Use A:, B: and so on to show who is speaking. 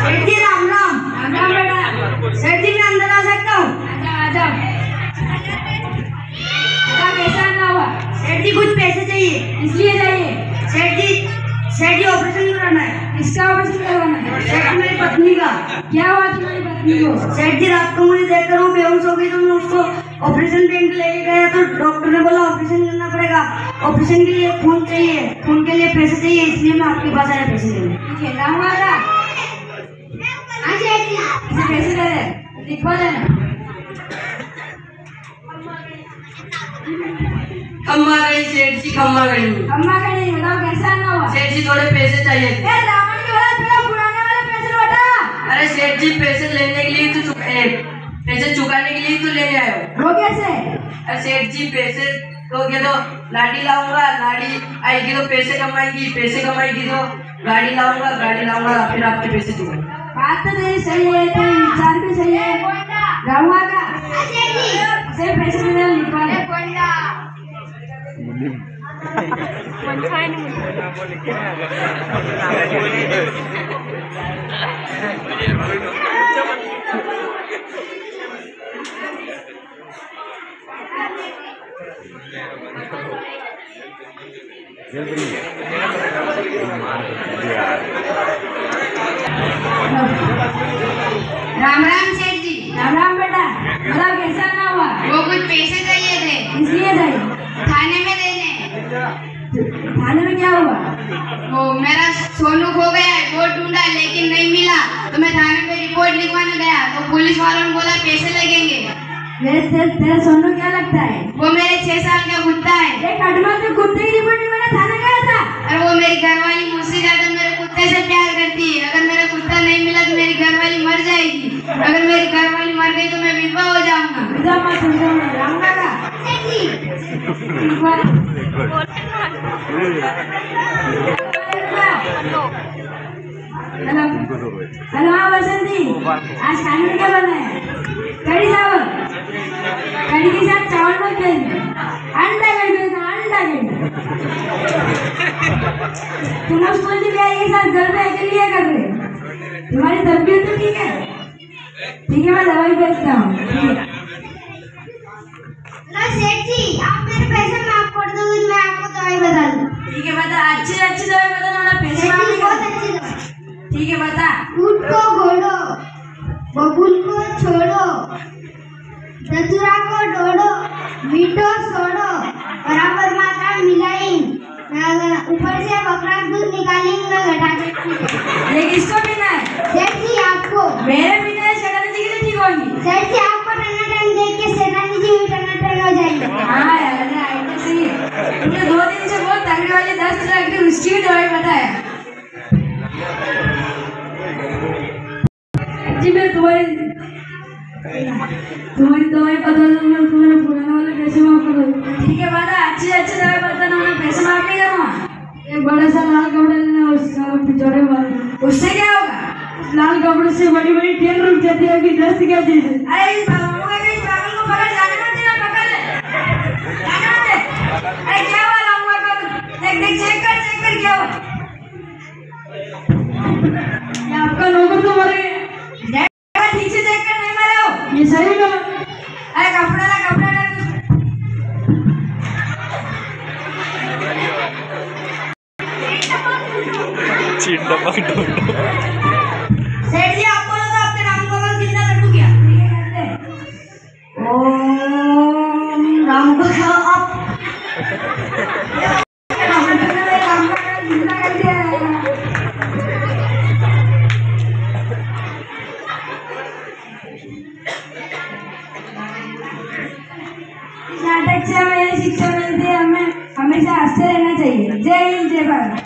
A: सेठ जी राम राम।
B: राम राम बेटा।
A: सेठ जी मैं अंदर आ सकता हूँ?
B: आजा आजा। बेटा कैसा आना हुआ
A: सेठ जी कुछ पैसे चाहिए।
B: इसलिए जाइए
A: सेठ जी सेठ जी ऑपरेशन कराना है।
B: इसका ऑपरेशन करवाना है?
A: सेठ मेरी पत्नी का।
B: क्या हुआ तुम्हारी पत्नी को?
A: सेठ जी रात को मुझे देखकर वो बेहोश हो गई तो मैं उसको ऑपरेशन टेंट लेके गया तो डॉक्टर ने बोला ऑपरेशन करना पड़ेगा। ऑपरेशन के लिए खून चाहिए। खून के लिए पैसे चाहिए इसलिए मैं आपके पास आया पैसे देने
B: ठीक है पैसे दे दे। लिखवा देना
A: खम्मा गई सेठ जी खम्मा गई।
B: नहीं बताओ कैसा आना हुआ?
A: सेठ जी थोड़े पैसे चाहिए।
B: ए रावण के वाला थोड़ा पुराने पैसे लौटा।
A: अरे सेठ जी पैसे लेने के लिए तो पैसे चुकाने के लिए तो लेने आए हो।
B: वो कैसे
A: सेठ जी पैसे दोगे तो लाड़ी लाऊँगा लाड़ी आएगी तो पैसे कमाएगी पैसे कमाएगी तो गाड़ी लाऊँगा गाड़ी लाऊँगा फिर आपके पैसे दूँगा
B: बात तो तेरी सही है तेरी विचार भी सही है। राहुआ का सिर्फ़ पैसे दे लिखवा ले।
C: राम राम सेठ जी
B: राम राम बेटा। बताओ कैसा आना हुआ
C: वो कुछ पैसे चाहिए थे।
B: इसलिए जाइए
C: थाने में देने।
B: थाने में क्या हुआ?
C: वो मेरा सोनू खो गया है वो ढूंढा लेकिन नहीं मिला। तो मैं थाने पे रिपोर्ट लिखवाने गया। तो पुलिस वालों ने बोला पैसे लगेंगे।
B: मेरे तेरे तेरा सोनू क्या लगता है?
C: वो मेरे छह साल का कुत्ता है।
B: ये कटमा तो कुत्ते की रिपोर्ट वाला थाने गया था।
C: और वो मेरी घरवाली मुझसे ज़्यादा मेरे कुत्ते से प्यार करती है। अगर मेरा कुत्ता नहीं मिला तो मेरी घरवाली मर जाएगी। अगर मेरी घरवाली मर गई तो मैं विधवा हो जाऊँगा।
B: मत का ले। हेलो। हेलो हाँ बसंती आज खाने में क्या बना है? कड़ी चावल कड़ी के साथ चावल मत भेजना अंडा कड़ी भेजना अंडा कड़ी। तुम लोग स्कूल की तैयारी के साथ घर पे अकेले क्या कर रहे हो। तुम्हारी तबीयत तो ठीक है? ठीक है मैं दवाई भेजता हूँ। ठीक है।
C: सेठ जी आप मेरे पैसे माफ़ कर दो मैं आपको दवाई बता दूँ।
B: ठीक है बता। अच्छी अच्छी दवाई बता
C: दसुरा को डोड़ो मीठो सोड़ो बराबर मात्रा मिलाई ऊपर से बकरा दूध निकालेंगे ना घटा के
B: ये किसको पीना है
C: सेठ जी आपको
B: मेरे पीने से शक्ल जी के लिए ठीक होगी
C: सेठ जी आपको टन्ना टन देख के सेठानी जी भी टन्ना टन हो जाएँगे
B: हाँ यार सही है तुमने दो दिन से बहुत तगड़ी वाली दस लाख की उसकी भी दवाई बताया उससे क्या होगा? लाल कपड़े से बड़ी बड़ी ट्रेन रुक जाती है दस्त क्या चीज़ है सेठ जी आप बोलो तो आपके नाम को मैं ज़िंदा कर दूँ क्या ओम राम का आप राम नाटक से हमें शिक्षा मिलती है, हमें हमेशा हँसते रहना चाहिए। जय हिंद, जय भारत।